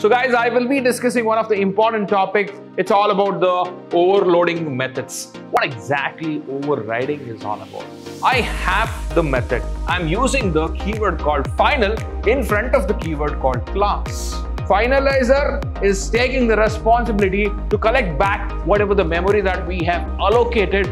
So guys, I will be discussing one of the important topics. It's all about the overloading methods. What exactly overriding is all about. I have the method. I'm using the keyword called final in front of the keyword called class. Finalizer is taking the responsibility to collect back whatever the memory that we have allocated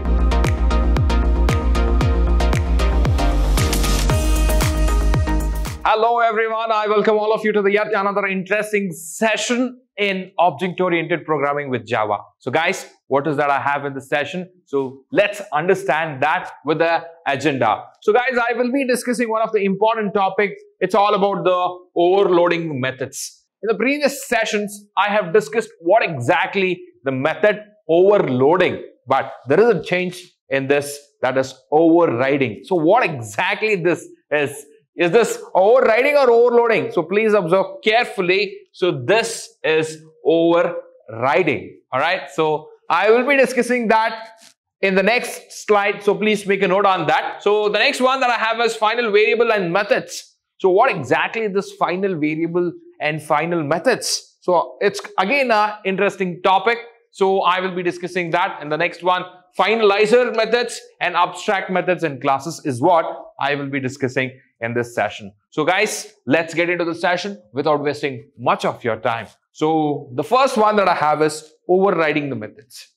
Hello everyone, I welcome all of you to the yet another interesting session in object-oriented programming with Java. So guys, what is that I have in this session? So let's understand that with the agenda. So guys, I will be discussing one of the important topics. It's all about the overloading methods. In the previous sessions, I have discussed what exactly the method overloading, but there is a change in this that is overriding. So what exactly this is is this overriding or overloading? So please observe carefully. So this is overriding. All right. So I will be discussing that in the next slide. So please make a note on that. So the next one that I have is final variable and methods. So what exactly this final variable and final methods? So it's again a interesting topic. So I will be discussing that in the next one. Finalizer methods and abstract methods and classes is what I will be discussing in this session. So guys, let's get into the session without wasting much of your time. So the first one that I have is overriding the methods.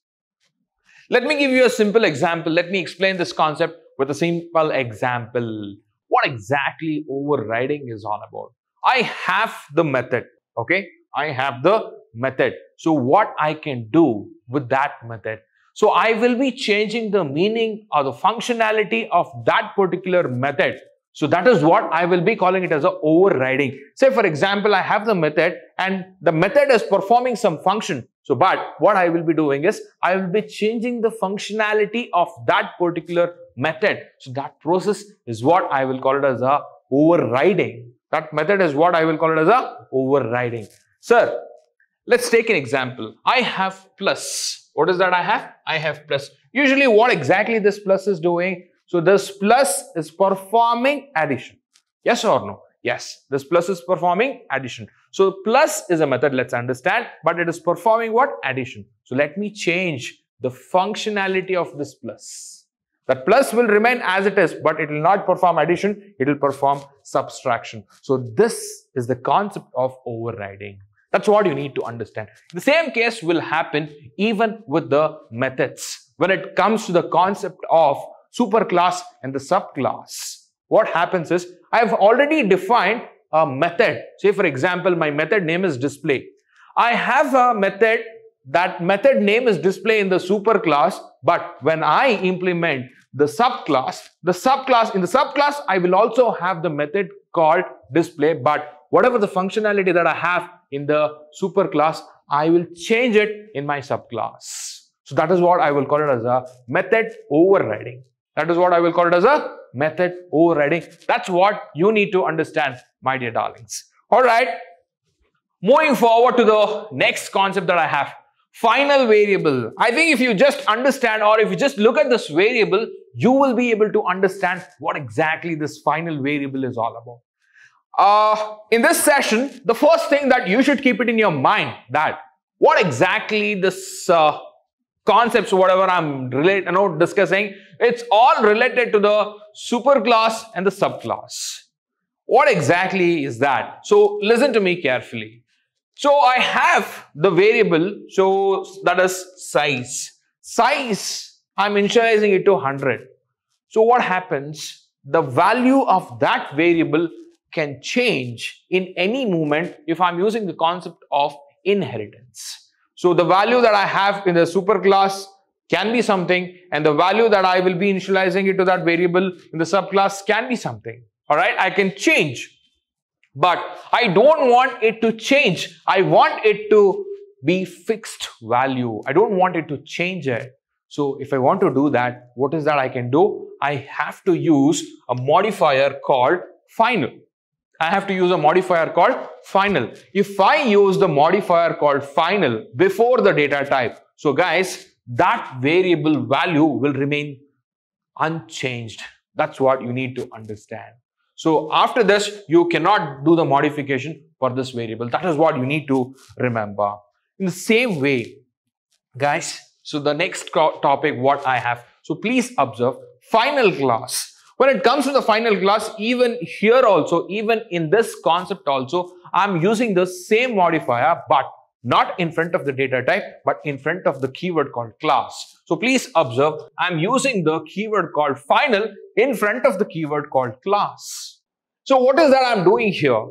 Let me give you a simple example. Let me explain this concept with a simple example. What exactly overriding is all about? I have the method, okay? I have the method. So what I can do with that method? So I will be changing the meaning or the functionality of that particular method so that is what I will be calling it as a overriding. Say for example, I have the method and the method is performing some function. So but what I will be doing is I will be changing the functionality of that particular method. So that process is what I will call it as a overriding. That method is what I will call it as a overriding. Sir, let's take an example. I have plus. What is that I have? I have plus. Usually what exactly this plus is doing? So this plus is performing addition. Yes or no? Yes, this plus is performing addition. So plus is a method, let's understand, but it is performing what? Addition. So let me change the functionality of this plus. That plus will remain as it is, but it will not perform addition, it will perform subtraction. So this is the concept of overriding. That's what you need to understand. The same case will happen even with the methods. When it comes to the concept of superclass and the subclass. What happens is, I have already defined a method. Say for example, my method name is display. I have a method, that method name is display in the superclass, but when I implement the subclass, the subclass, in the subclass, I will also have the method called display, but whatever the functionality that I have in the superclass, I will change it in my subclass. So that is what I will call it as a method overriding. That is what I will call it as a method overriding. That's what you need to understand, my dear darlings. All right. Moving forward to the next concept that I have. Final variable. I think if you just understand or if you just look at this variable, you will be able to understand what exactly this final variable is all about. Uh, in this session, the first thing that you should keep it in your mind that what exactly this uh, concepts, whatever I'm relate, you know, discussing, it's all related to the superclass and the subclass. What exactly is that? So listen to me carefully. So I have the variable, so that is size. Size, I'm initializing it to 100. So what happens? The value of that variable can change in any moment if I'm using the concept of inheritance. So the value that I have in the superclass can be something and the value that I will be initializing it to that variable in the subclass can be something. Alright, I can change. But I don't want it to change. I want it to be fixed value. I don't want it to change it. So if I want to do that, what is that I can do? I have to use a modifier called final. I have to use a modifier called final. If I use the modifier called final before the data type, so guys, that variable value will remain unchanged. That's what you need to understand. So after this, you cannot do the modification for this variable. That is what you need to remember. In the same way, guys, so the next topic, what I have. So please observe final class. When it comes to the final class, even here also, even in this concept also, I'm using the same modifier, but not in front of the data type, but in front of the keyword called class. So please observe, I'm using the keyword called final in front of the keyword called class. So what is that I'm doing here?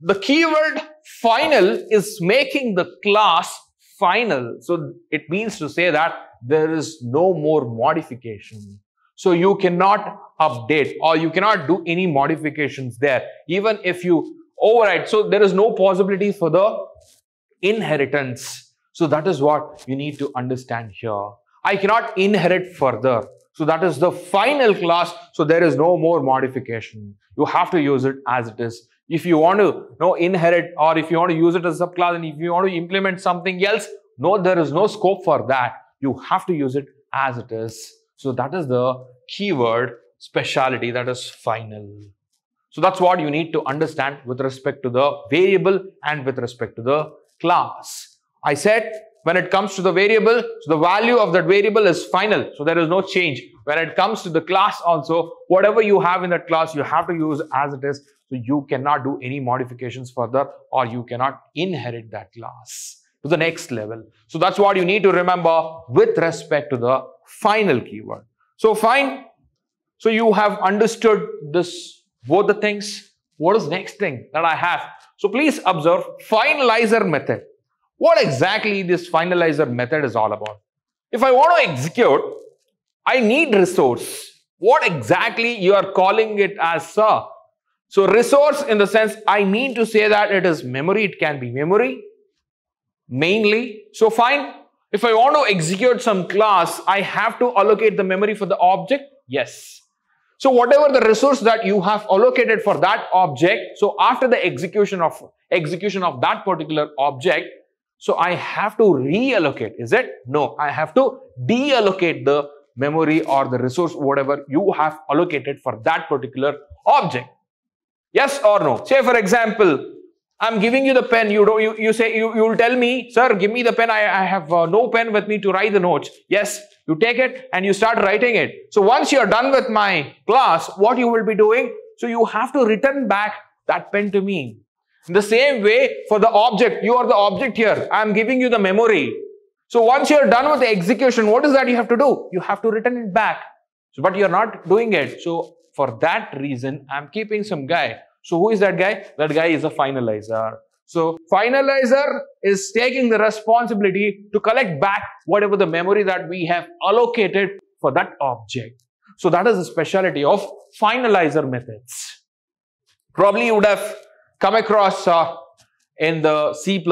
The keyword final is making the class final. So it means to say that there is no more modification. So you cannot update or you cannot do any modifications there. Even if you override. So there is no possibility for the inheritance. So that is what you need to understand here. I cannot inherit further. So that is the final class. So there is no more modification. You have to use it as it is. If you want to you know, inherit or if you want to use it as a subclass and if you want to implement something else, no, there is no scope for that. You have to use it as it is. So that is the keyword speciality that is final. So that's what you need to understand with respect to the variable and with respect to the class. I said when it comes to the variable, so the value of that variable is final. So there is no change. When it comes to the class also, whatever you have in that class, you have to use as it is. So you cannot do any modifications further or you cannot inherit that class to the next level. So that's what you need to remember with respect to the final keyword. So fine. So you have understood this, both the things. What is next thing that I have? So please observe finalizer method. What exactly this finalizer method is all about? If I want to execute, I need resource. What exactly you are calling it as, sir? So resource in the sense, I mean to say that it is memory. It can be memory, mainly. So fine. If I want to execute some class, I have to allocate the memory for the object. Yes. So whatever the resource that you have allocated for that object, so after the execution of execution of that particular object, so I have to reallocate, is it? No, I have to deallocate the memory or the resource, whatever you have allocated for that particular object. Yes or no? Say for example, I'm giving you the pen. You don't. You, you say you you will tell me, sir, give me the pen. I, I have uh, no pen with me to write the notes. Yes, you take it and you start writing it. So once you are done with my class, what you will be doing? So you have to return back that pen to me. In the same way, for the object, you are the object here. I am giving you the memory. So once you are done with the execution, what is that you have to do? You have to return it back. So, but you are not doing it. So for that reason, I am keeping some guy so who is that guy? That guy is a finalizer. So finalizer is taking the responsibility to collect back whatever the memory that we have allocated for that object. So that is the specialty of finalizer methods. Probably you would have come across uh, in the C++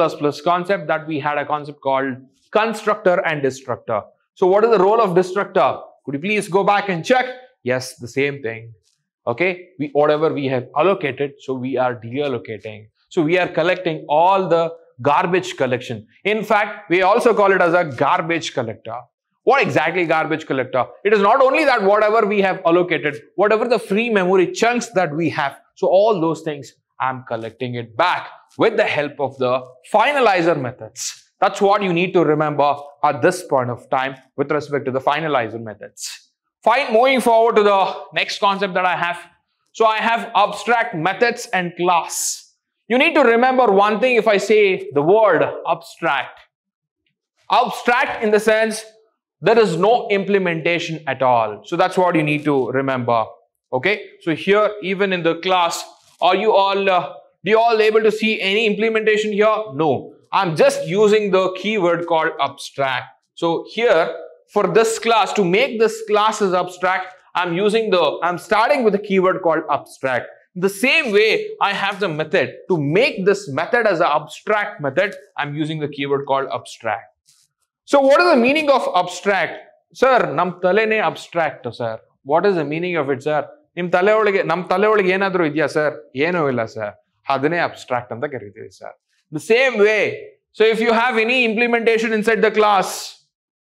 concept that we had a concept called constructor and destructor. So what is the role of destructor? Could you please go back and check? Yes, the same thing okay? We whatever we have allocated so we are deallocating. So we are collecting all the garbage collection. In fact we also call it as a garbage collector. What exactly garbage collector? It is not only that whatever we have allocated whatever the free memory chunks that we have so all those things i'm collecting it back with the help of the finalizer methods. That's what you need to remember at this point of time with respect to the finalizer methods Fine, moving forward to the next concept that I have. So I have abstract methods and class. You need to remember one thing if I say the word abstract. Abstract in the sense there is no implementation at all. So that's what you need to remember. Okay. So here even in the class, are you all, uh, do you all able to see any implementation here? No. I'm just using the keyword called abstract. So here for this class, to make this class as abstract, I'm using the, I'm starting with a keyword called abstract. The same way I have the method. To make this method as an abstract method, I'm using the keyword called abstract. So what is the meaning of abstract? Sir, nam talene abstract, sir. What is the meaning of it, sir? ನಿಮ್ ತಲೆ ಒಳಗೆ ನಮ್ ತಲೆ ಒಳಗೆ ಏನಾದ್ರೂ ಇದೆಯಾ sir ಏನೂ ಇಲ್ಲ ಸರ್ ಅದನ್ನೇ ಅಬ್ಸ್ಟ್ರಾಕ್ಟ್ ಅಂತ ಕರಿತೀವಿ sir the same way so if you have any implementation inside the class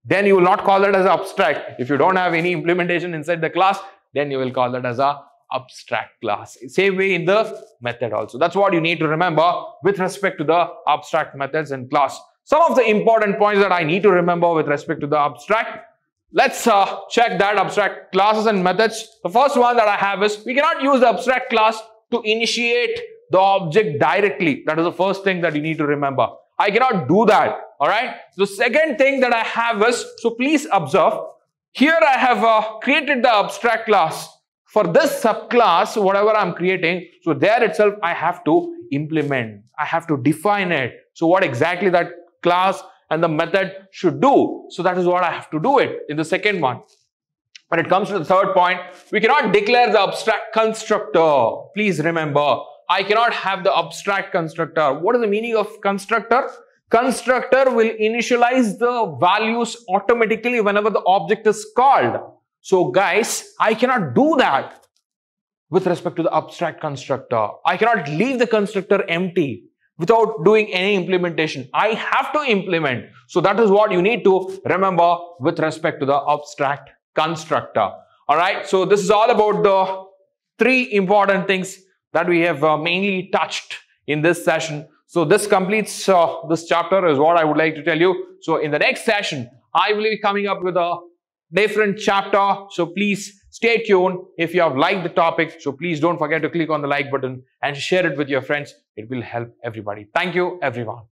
then you will not call that as abstract. If you don't have any implementation inside the class, then you will call that as a abstract class. Same way in the method also. That's what you need to remember with respect to the abstract methods and class. Some of the important points that I need to remember with respect to the abstract. Let's uh, check that abstract classes and methods. The first one that I have is we cannot use the abstract class to initiate the object directly. That is the first thing that you need to remember. I cannot do that. All right. The second thing that I have is, so please observe, here I have uh, created the abstract class. For this subclass, whatever I'm creating, so there itself I have to implement. I have to define it. So what exactly that class and the method should do. So that is what I have to do it in the second one. When it comes to the third point, we cannot declare the abstract constructor. Please remember, I cannot have the abstract constructor. What is the meaning of constructor? Constructor will initialize the values automatically whenever the object is called. So guys, I cannot do that with respect to the abstract constructor. I cannot leave the constructor empty without doing any implementation. I have to implement. So that is what you need to remember with respect to the abstract constructor. All right. So this is all about the three important things that we have uh, mainly touched in this session. So this completes uh, this chapter is what I would like to tell you. So in the next session, I will be coming up with a different chapter. So please stay tuned. If you have liked the topic, so please don't forget to click on the like button and share it with your friends. It will help everybody. Thank you, everyone.